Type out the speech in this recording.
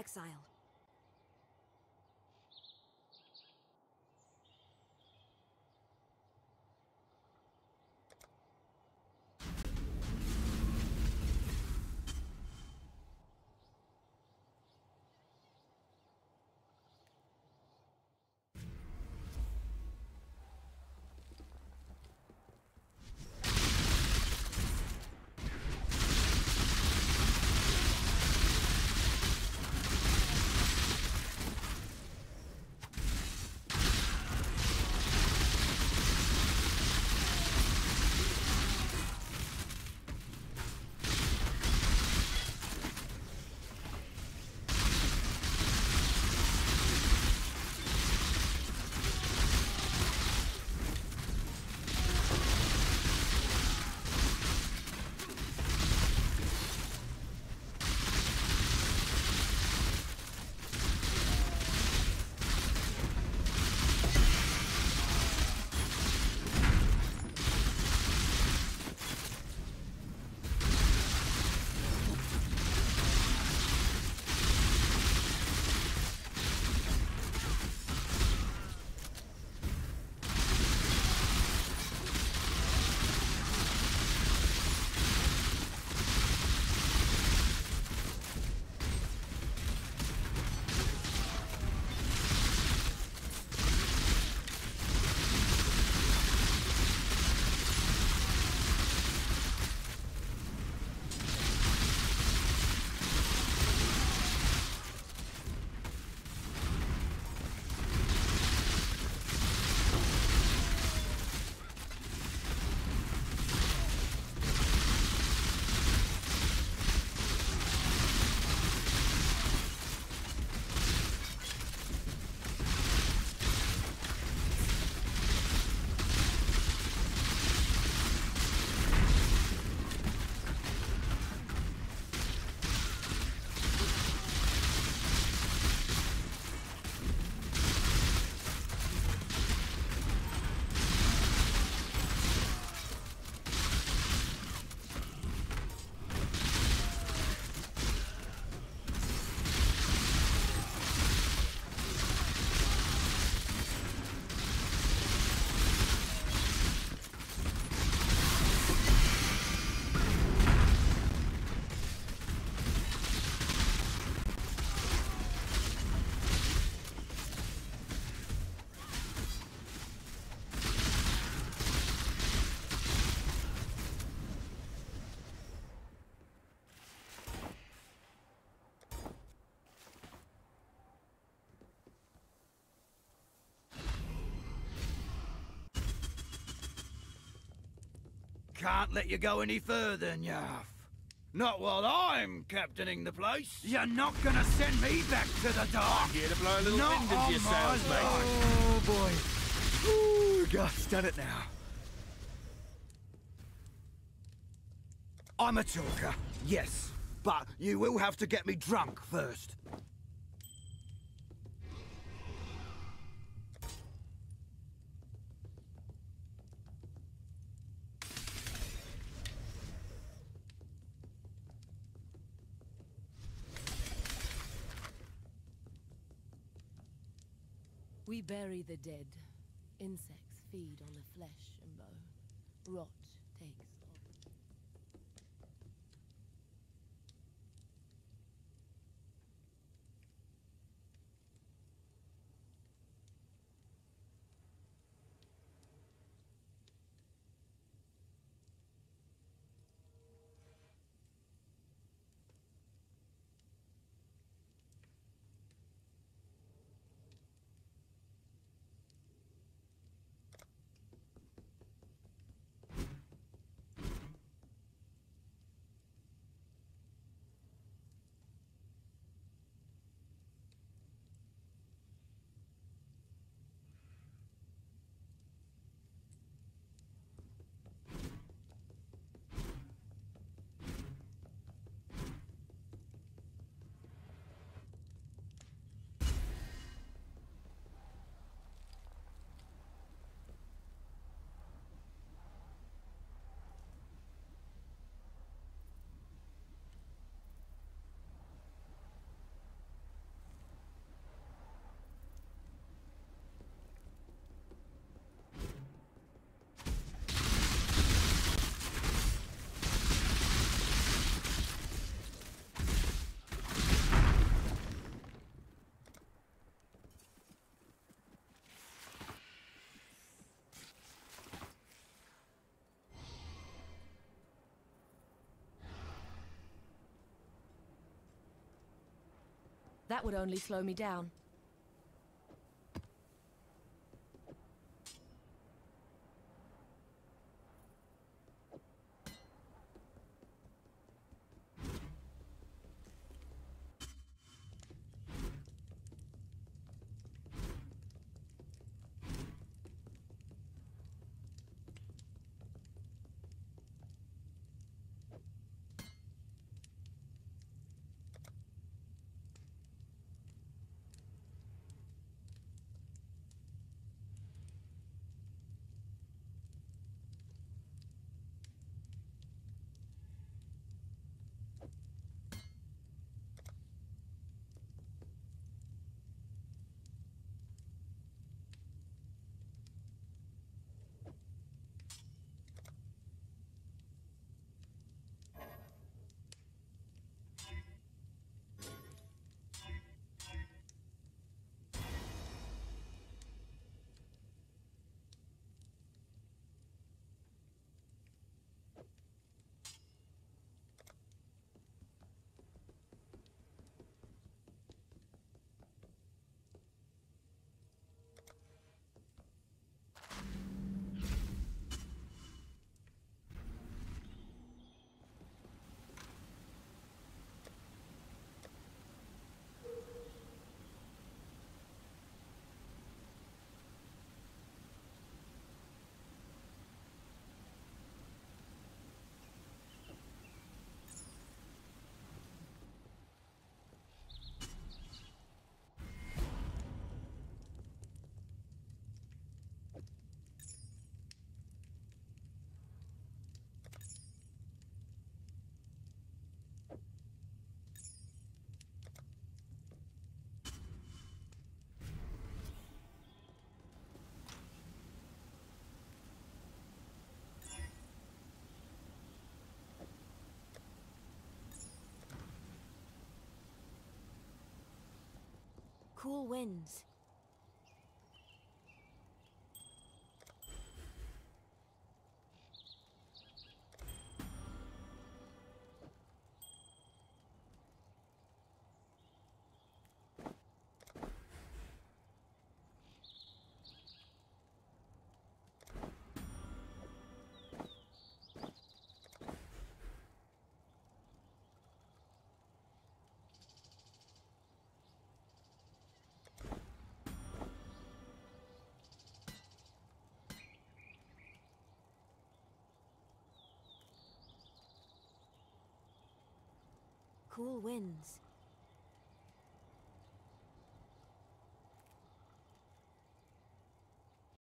exile. Can't let you go any further, Nyarf. Not while I'm captaining the place. You're not gonna send me back to the dark. Here to blow a little Not wind into on your my sails, mate. Oh boy. Ooh, God's done it now. I'm a talker, yes, but you will have to get me drunk first. We bury the dead. Insects feed on the flesh and bone. Rot That would only slow me down. Cool winds. Cool winds.